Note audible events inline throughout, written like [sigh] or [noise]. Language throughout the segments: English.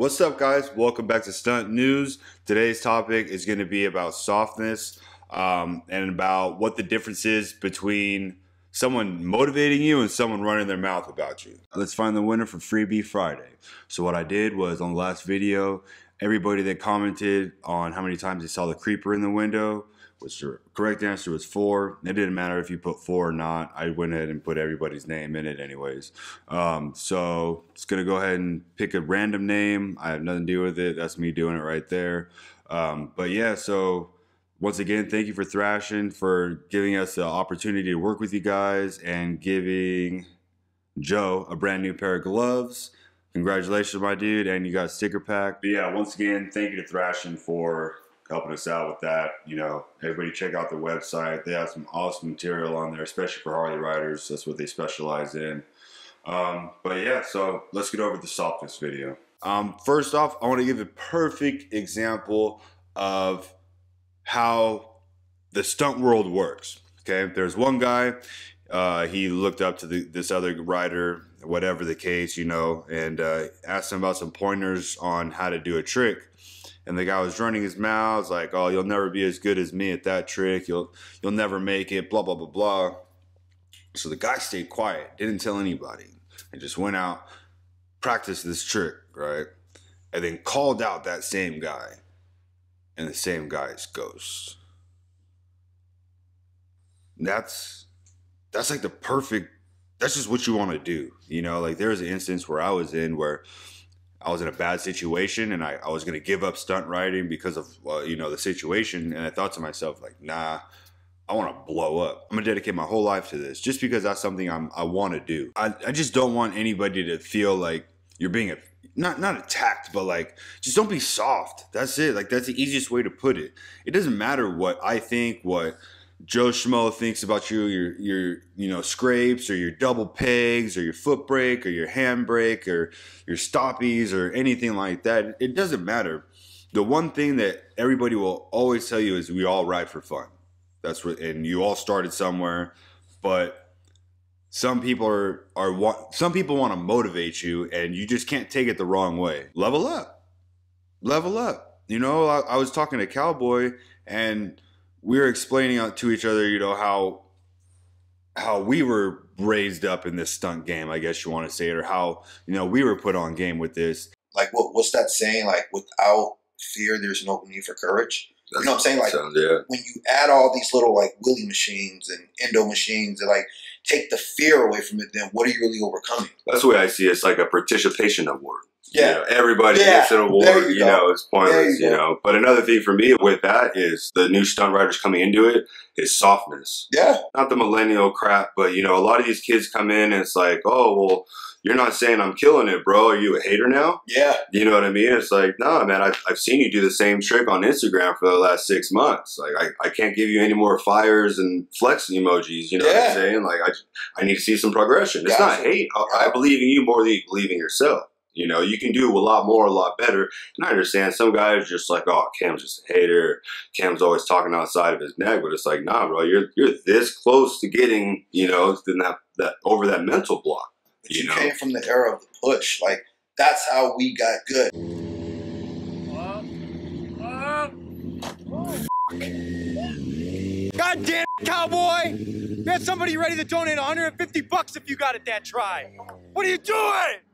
what's up, guys? Welcome back to Stunt News. Today's topic is going to be about softness um, and about what the difference is between someone motivating you and someone running their mouth about you. Let's find the winner for Freebie Friday. So, what I did was on the last video, everybody that commented on how many times they saw the creeper in the window, which the correct answer was four. It didn't matter if you put four or not. I went ahead and put everybody's name in it anyways. Um, so it's gonna go ahead and pick a random name. I have nothing to do with it. That's me doing it right there. Um, but yeah, so once again, thank you for Thrashin for giving us the opportunity to work with you guys and giving Joe a brand new pair of gloves. Congratulations, my dude, and you got a sticker pack. But yeah, once again, thank you to Thrashin for helping us out with that. You know, everybody check out the website. They have some awesome material on there, especially for Harley riders. That's what they specialize in. Um, but yeah, so let's get over to the softness video. Um, first off, I want to give a perfect example of how the stunt world works. Okay, there's one guy. Uh, he looked up to the, this other rider, whatever the case, you know, and uh, asked him about some pointers on how to do a trick and the guy was running his mouth like, "Oh, you'll never be as good as me at that trick. You'll you'll never make it." Blah blah blah blah. So the guy stayed quiet, didn't tell anybody, and just went out, practiced this trick, right, and then called out that same guy, and the same guy's ghost. That's that's like the perfect. That's just what you want to do, you know. Like there was an instance where I was in where I was in a bad situation and I, I was going to give up stunt riding because of, well, you know, the situation. And I thought to myself, like, nah, I want to blow up. I'm going to dedicate my whole life to this just because that's something I'm, I want to do. I, I just don't want anybody to feel like you're being a, not not attacked, but like just don't be soft. That's it. Like that's the easiest way to put it. It doesn't matter what I think, what Joe Schmo thinks about you, your your you know scrapes or your double pegs or your foot brake or your hand brake or your stoppies or anything like that. It doesn't matter. The one thing that everybody will always tell you is we all ride for fun. That's what, and you all started somewhere, but some people are are want some people want to motivate you, and you just can't take it the wrong way. Level up, level up. You know, I, I was talking to Kawboy and we were explaining to each other, you know, how how we were raised up in this stunt game, I guess you want to say it, or how you know we were put on game with this. Like what what's that saying? Like without fear, there's no need for courage. That's you know what I'm saying? Like sounds, yeah. when you add all these little like wheelie machines and endo machines that like take the fear away from it, then what are you really overcoming? That's the way I see it. It's like a participation award. Yeah. You know, everybody yeah. gets an award, you, you know, it's pointless, you, you know. But another thing for me with that is the new stunt riders coming into it is softness. Yeah. Not the millennial crap, but you know, a lot of these kids come in and it's like, oh well, you're not saying I'm killing it, bro. Are you a hater now? Yeah. You know what I mean? It's like, no, nah, man, I've, I've seen you do the same trick on Instagram for the last six months. Like, I, I can't give you any more fires and flexing emojis. You know yeah. what I'm saying? Like, I, I need to see some progression. It's gotcha. not hate. I, I believe in you more than you believe in yourself. You know, you can do a lot more, a lot better. And I understand some guys just like, oh, Cam's just a hater. Cam's always talking outside of his neck, but it's like, nah, bro, you're you're this close to getting, you know, that that over that mental block. But you, you know? came from the era of the push. Like that's how we got good. God damn it, Kawboy! You had somebody ready to donate 150 bucks if you got it that try. What are you doing?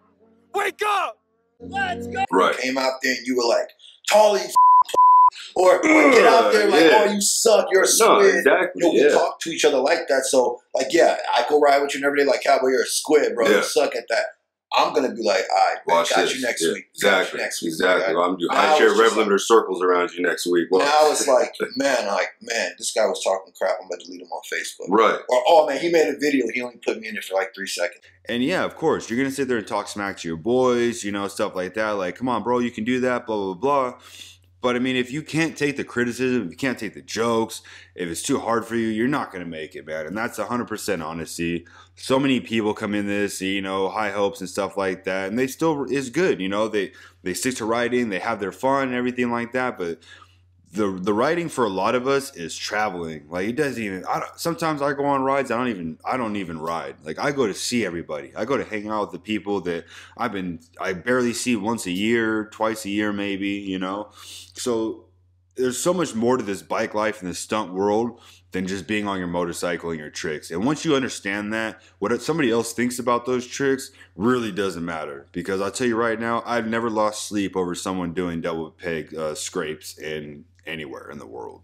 Wake up! Let's go! Right. Came out there and you were like, Tolly, [laughs] or, or get out there like, yeah. oh, you suck, you're a squid. No, exactly. You know, we yeah. talk to each other like that. So, like, yeah, I go ride with you and every day, like, Kawboy, you're a squid, bro. Yeah. You suck at that. I'm gonna be like, all right, man, got this. you next yeah, week. Exactly. next week. Exactly. I'm doing high chair rev limiter like, circles around you next week. Well, now it's like, [laughs] man, like, man, this guy was talking crap. I'm gonna delete him on Facebook. Right. Or oh man, he made a video. He only put me in it for like three seconds. And yeah, of course, you're gonna sit there and talk smack to your boys, you know, stuff like that. Like, come on, bro, you can do that. Blah blah blah. But I mean, if you can't take the criticism, if you can't take the jokes, if it's too hard for you, you're not going to make it, man. And that's 100% honesty. So many people come in this, you know, high hopes and stuff like that, and they still is good, you know. They they stick to riding, they have their fun and everything like that, but the the riding for a lot of us is traveling. Like it doesn't even. I sometimes I go on rides. I don't even. I don't even ride. Like I go to see everybody. I go to hang out with the people that I've been. I barely see once a year, twice a year, maybe. You know. So there's so much more to this bike life and the stunt world than just being on your motorcycle and your tricks. And once you understand that, what somebody else thinks about those tricks really doesn't matter. Because I'll tell you right now, I've never lost sleep over someone doing double peg uh, scrapes in anywhere in the world.